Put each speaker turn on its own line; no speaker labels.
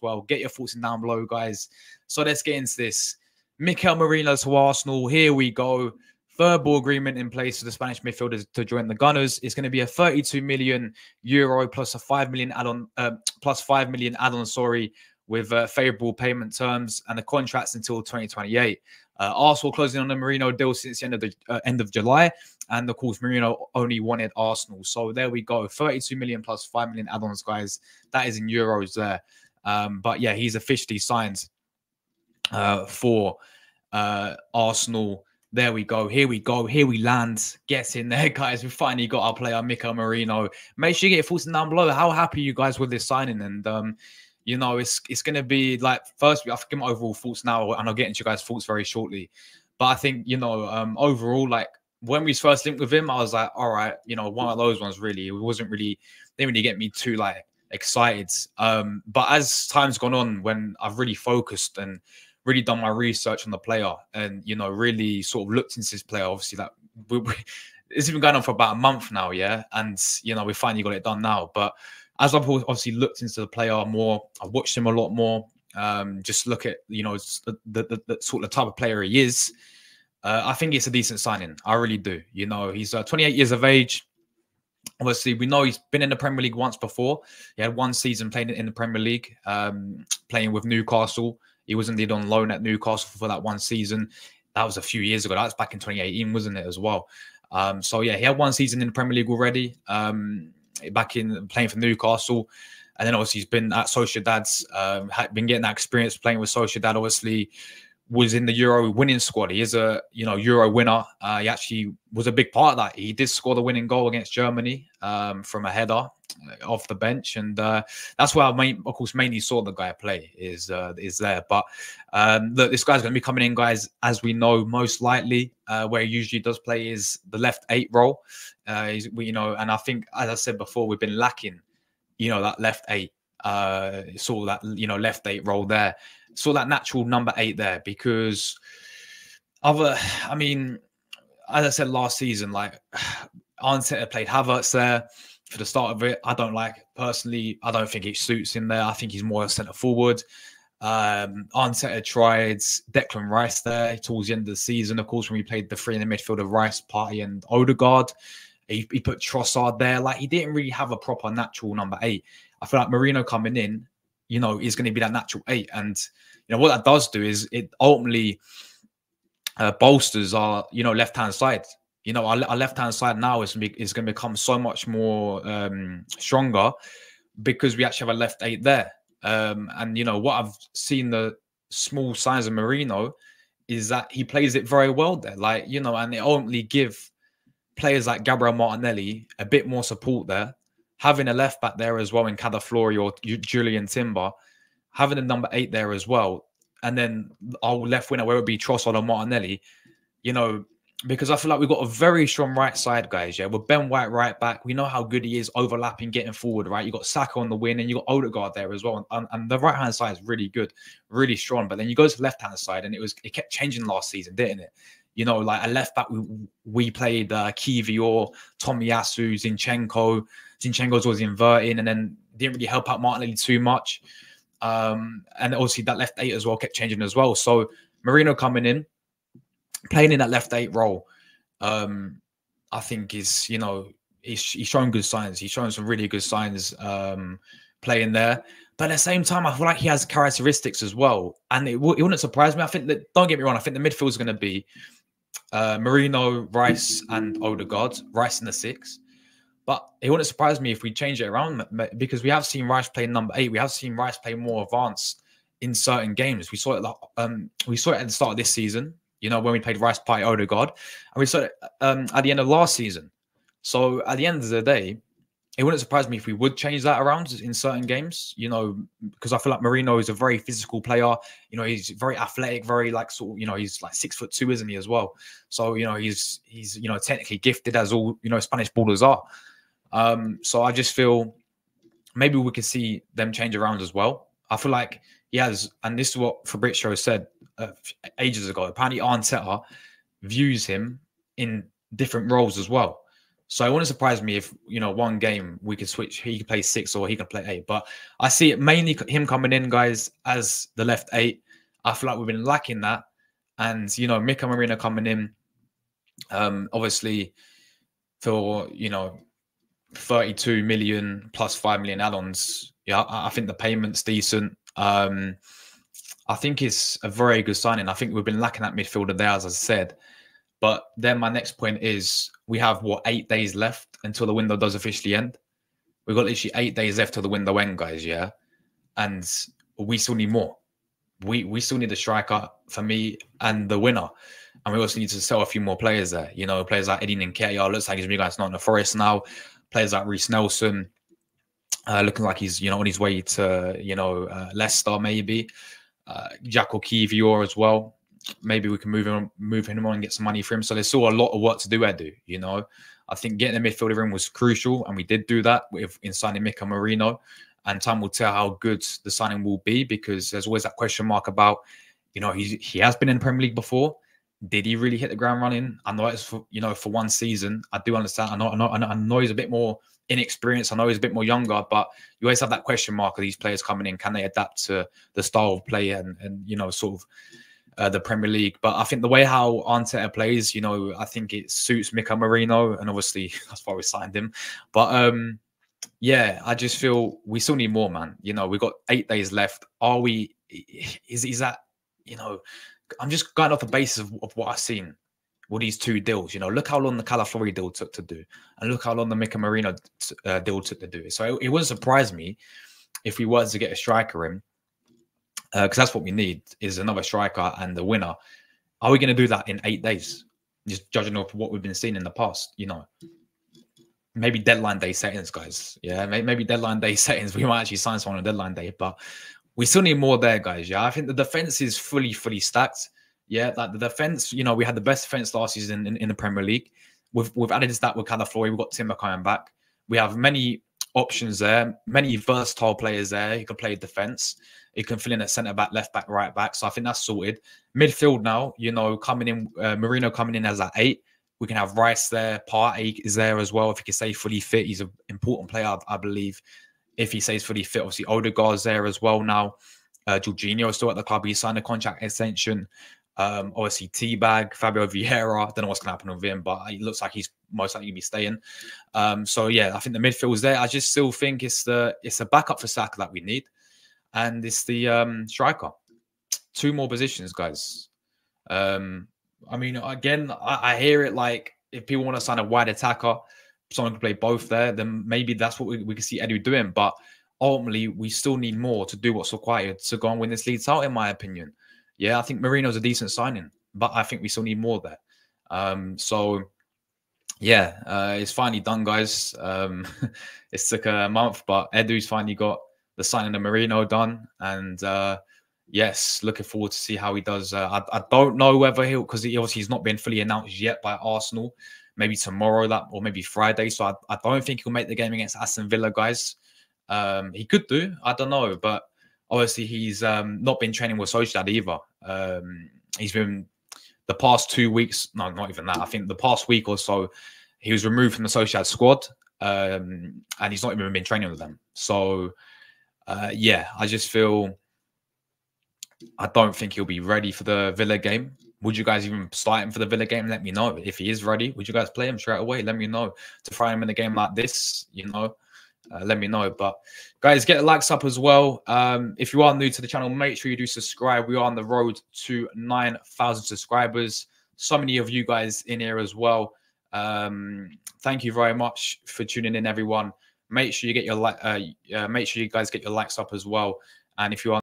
well. Get your thoughts in down below, guys. So let's get into this. Mikel Merino to Arsenal. Here we go. Verbal agreement in place for the Spanish midfielders to join the Gunners. It's going to be a 32 million euro plus a 5 million add-on, uh, plus 5 million add-on, sorry, with uh, favorable payment terms and the contracts until 2028. Uh, Arsenal closing on the Merino deal since the end of the uh, end of July, and of course Merino only wanted Arsenal. So there we go, 32 million plus 5 million add-ons, guys. That is in euros there. Um, but yeah, he's officially signed uh, for uh, Arsenal. There we go. Here we go. Here we land. Get in there, guys. We finally got our player, Mikel Merino. Make sure you get your thoughts down below. How happy you guys with this signing? And um, you know, it's it's going to be like first. I think my overall thoughts now, and I'll get into you guys' thoughts very shortly. But I think you know, um, overall, like when we first linked with him, I was like, all right, you know, one of those ones really. It wasn't really didn't really get me too like excited. Um, but as time's gone on, when I've really focused and really done my research on the player, and you know, really sort of looked into this player, obviously, like we, we, it's been going on for about a month now, yeah, and you know, we finally got it done now. But as I've obviously looked into the player more, I've watched him a lot more. Um, just look at you know the, the, the, the sort of type of player he is. Uh, I think it's a decent signing. I really do. You know, he's uh, 28 years of age. Obviously, we know he's been in the Premier League once before. He had one season playing in the Premier League, um, playing with Newcastle. He was indeed on loan at Newcastle for that one season. That was a few years ago. That was back in 2018, wasn't it, as well? Um, so, yeah, he had one season in the Premier League already, um, back in playing for Newcastle. And then obviously he's been at Sociedad's, um, been getting that experience playing with Sociedad, obviously was in the Euro winning squad. He is a you know Euro winner. Uh, he actually was a big part of that. He did score the winning goal against Germany um, from a header uh, off the bench, and uh, that's where I main, of course mainly saw the guy play is uh, is there. But um, look, this guy's going to be coming in, guys, as we know most likely. Uh, where he usually does play is the left eight role. Uh, you know, and I think as I said before, we've been lacking, you know, that left eight. Saw that you know left eight role there saw that natural number eight there because other, I mean, as I said last season, like Arteta played Havertz there for the start of it. I don't like personally. I don't think it suits him there. I think he's more a centre forward. Um, Arteta tried Declan Rice there towards the end of the season. Of course, when we played the three in the midfield of Rice, Partey, and Odegaard, he, he put Trossard there. Like he didn't really have a proper natural number eight. I feel like Merino coming in you know, is going to be that natural eight. And, you know, what that does do is it ultimately uh, bolsters our, you know, left hand side. You know, our, our left hand side now is, is going to become so much more um, stronger because we actually have a left eight there. Um, and, you know, what I've seen the small signs of Merino is that he plays it very well there. Like, you know, and it only give players like Gabriel Martinelli a bit more support there having a left back there as well in Calafiori or Jurrien Timber, having a number eight there as well, and then our left winger, where it be Trossard or Martinelli, you know, because I feel like we've got a very strong right side, guys. Yeah, with Ben White right back, we know how good he is overlapping, getting forward. Right, you got Saka on the wing, and you got Odegaard there as well, and, and the right hand side is really good, really strong. But then you go to the left hand side, and it was it kept changing last season, didn't it? You know, like a left back, we, we played uh, Kiwior, Tomiyasu, Zinchenko. Zinchenko's was inverting and then didn't really help out Martinelli too much. Um, and obviously that left eight as well kept changing as well. So Merino coming in, playing in that left eight role, um, I think is, you know, he's, he's showing good signs. He's showing some really good signs um, playing there. But at the same time, I feel like he has characteristics as well. And it, it wouldn't surprise me. I think that, don't get me wrong, I think the midfield is going to be uh, Merino, Rice, and Odegaard. Rice in the six. But it wouldn't surprise me if we change it around because we have seen Rice play number eight. We have seen Rice play more advanced in certain games. We saw it. Um, we saw it at the start of this season. You know when we played Rice by Odegaard, and we saw it um, at the end of last season. So at the end of the day, it wouldn't surprise me if we would change that around in certain games. You know, because I feel like Merino is a very physical player. You know, he's very athletic, very like sort. Of, you know, he's like six foot two, isn't he as well? So you know, he's he's you know technically gifted as all you know Spanish ballers are. Um, so I just feel maybe we could see them change around as well. I feel like he has, and this is what Fabrizio said uh, ages ago. Apparently, Arteta views him in different roles as well. So it wouldn't surprise me if you know one game we could switch. He could play six or he can play eight. But I see it mainly him coming in, guys, as the left eight. I feel like we've been lacking that, and you know Mika Merino coming in, um, obviously for you know 32 million plus 5 million add-ons. Yeah i, I think the payment's decent. Um i think it's a very good signing. I think we've been lacking that midfielder there as i said. But then my next point is we have what eight days left until the window does officially end? We've got literally eight days left till the window end guys yeah? And we still need more. We we still need a striker for me and the winner. And we also need to sell a few more players there. You know, players like Eddie Nketiah looks like he's really not in the forest now players like Reiss Nelson, uh, looking like he's you know on his way to you know uh, Leicester maybe. Uh, Jack Kiwior as well. Maybe we can move him move him on and get some money for him. So there's still a lot of work to do. Edu, you know, I think getting the midfielder in was crucial, and we did do that with in signing Mika Merino. And time will tell how good the signing will be because there's always that question mark about, you know, he he has been in the Premier League before did he really hit the ground running? I know it's for you know for one season. I do understand. I know I know I know he's a bit more inexperienced. I know he's a bit more younger, but you always have that question mark of these players coming in. Can they adapt to the style of play and and you know sort of uh, the Premier League? But I think the way how Arteta plays, you know, I think it suits Mika Merino, and obviously that's why we signed him. But um, yeah, I just feel we still need more, man. You know, we've got eight days left. Are we? Is is that you know? I'm just going off the basis of, of what I've seen with these two deals. You know, look how long the Calafiori deal took to do, and look how long the Mika Merino uh, deal took to do. So it, it, wouldn't surprise me if we were to get a striker in, because uh, that's what we need is another striker and the winner. Are we going to do that in eight days? Just judging off what we've been seeing in the past, you know. Maybe deadline day settings, guys. Yeah, maybe deadline day settings. We might actually sign someone on deadline day, but we still need more there, guys. Yeah, I think the defense is fully, fully stacked. Yeah, like the defense, you know, we had the best defense last season in, in the Premier League. We've, we've added that with Calafiori. We've got Timber coming back. We have many options there, many versatile players there. He can play defense. He can fill in at centre back, left back, right back. So I think that's sorted. Midfield now, you know, coming in, uh, Merino coming in as that eight. We can have Rice there. Partey is there as well. If he can stay fully fit, he's an important player, I, I believe if he stays fully fit. Obviously, Odegaard's there as well now. Uh, Jorginho is still at the club. He signed a contract extension. Um, obviously, Teabag, Fabio Vieira. I don't know what's going to happen with him, but it looks like he's most likely going to be staying. Um, so yeah, I think the midfield is there. I just still think it's the it's a backup for Saka that we need, and it's the um, striker. Two more positions, guys. Um, I mean, again, I, I hear it like if people want to sign a wide attacker, someone can play both there, then maybe that's what we, we can see Edu doing. But ultimately, we still need more to do what's required to go and win this league out, in my opinion. Yeah, I think Merino's a decent signing, but I think we still need more there. Um, so yeah, uh, it's finally done, guys. Um, it took a month, but Edu's finally got the signing of Merino done, and uh, yes, looking forward to see how he does. Uh, I, I, don't know whether he'll because he obviously he's not been fully announced yet by Arsenal maybe tomorrow that or maybe Friday. So I, I don't think he'll make the game against Aston Villa, guys. Um, he could do, I don't know, but obviously he's um, not been training with Sociedad either. Um, he's been the past two weeks, no, not even that. I think the past week or so, he was removed from the Sociedad squad, um, and he's not even been training with them. So, uh, yeah, I just feel I don't think he'll be ready for the Villa game. Would you guys even start him for the Villa game? Let me know. If he is ready, would you guys play him straight away? Let me know. To throw him in a game like this, you know, uh, let me know. But guys, get the likes up as well. Um, if you are new to the channel, make sure you do subscribe. We are on the road to 9,000 subscribers. So many of you guys in here as well. Um, thank you very much for tuning in, everyone. Make sure you get your like. Uh, uh, make sure you guys get your likes up as well. And if you are